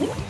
응?